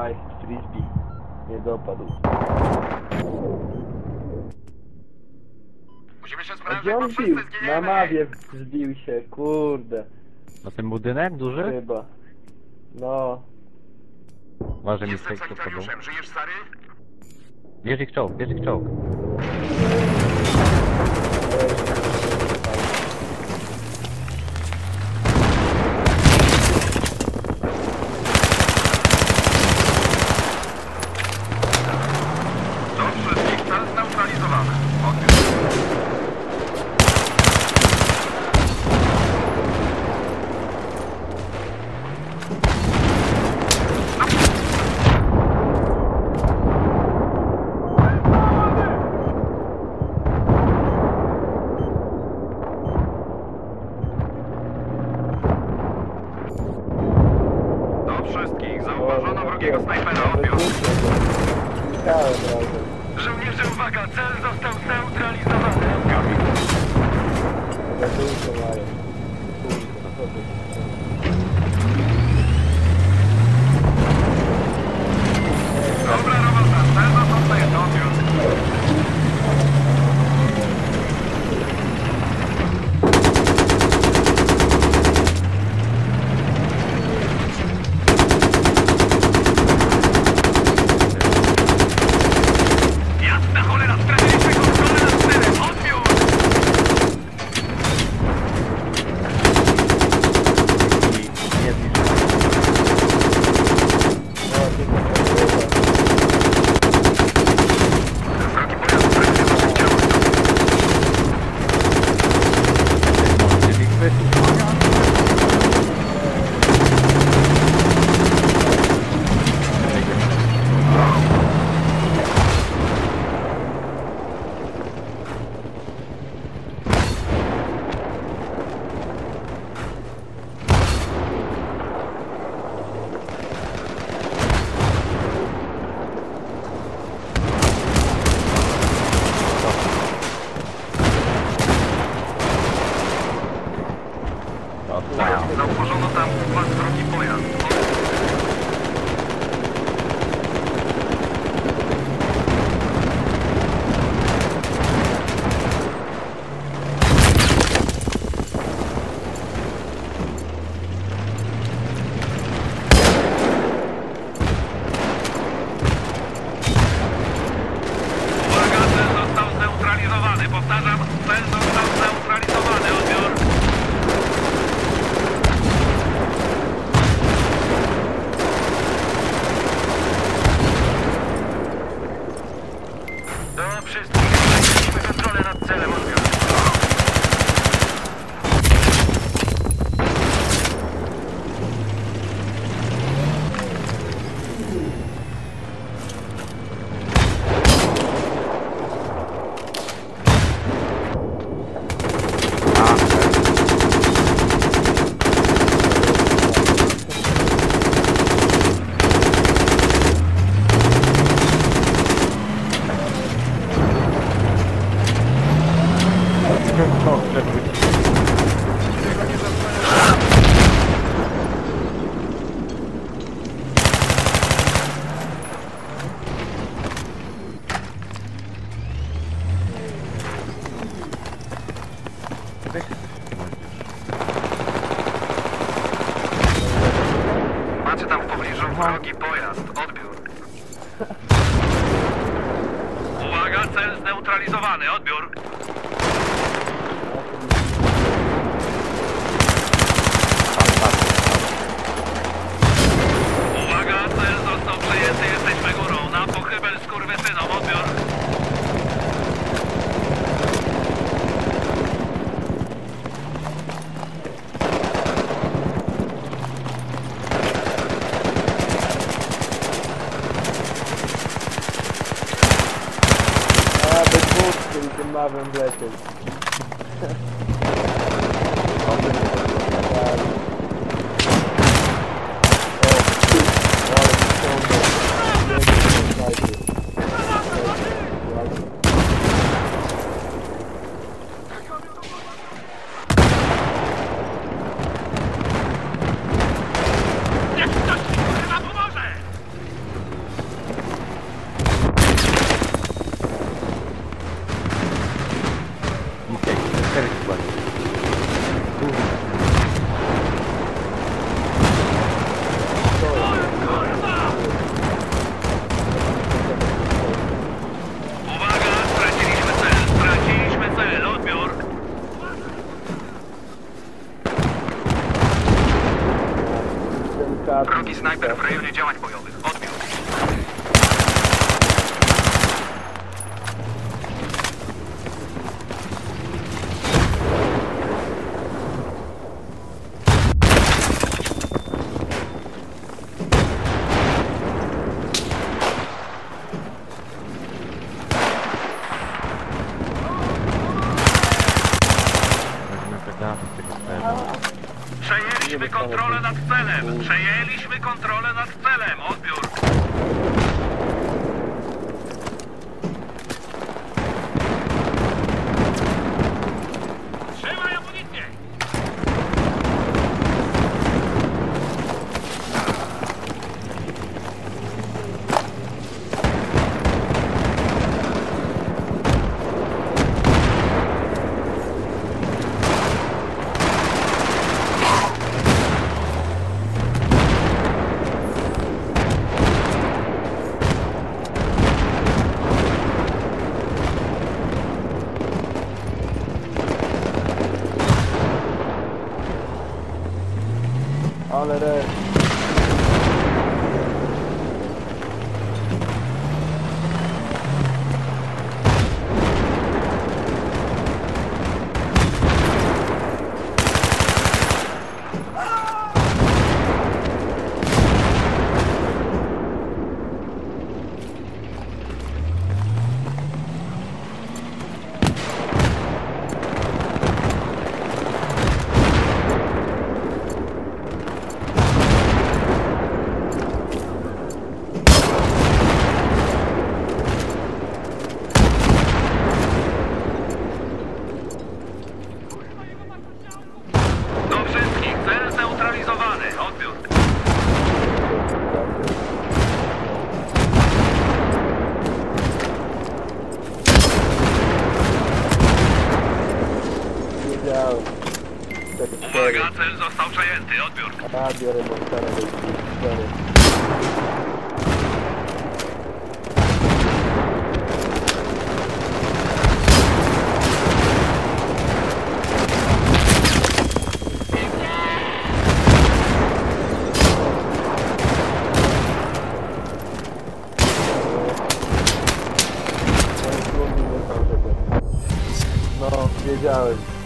Aj, frisbee. Nie dopadł. Musimy się A sprawdzić, gdzie bo on wszyscy bił? zginiemy! Na mawie zbił się, kurde. Na ten budynek duży? Chyba. No. Może mi Jestem stać to podoba. sanitariuszem, żyjesz stary? Bierz ich czołg, bierz ich czołg. Do wszystkich cel zneutralizowany. Odbiór. Do wszystkich zauważono wrogiego snajpera. Odbiór. Znikałem razem. Żołnierze, uwaga! Cel został zneutralizowany. Odbiór co to Dobra robota, cel został zajęty. Odbiór. Jasna cholera, straciliśmy kontrolę nad celem. Odbiór. I nie zniszczył. No, tylko to Wrogi pojazd praktycznie działa. Może ich wysuł. Pojazd, zauważono tam wasz wrogi pojazd. Uwaga, cel został zneutralizowany. Powtarzam, cel problem, blessed. cztery składy. Uwaga, straciliśmy cel, straciliśmy cel, odbiór. Wrogi snajper w rejonie działań bojowych, Ale re. Uwaga, cel został przejęty, odbiór. A, biorę Montana do 34. No, wiedziałem.